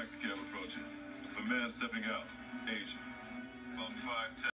taxi cab approaching. A man stepping out. Asian. About five ten.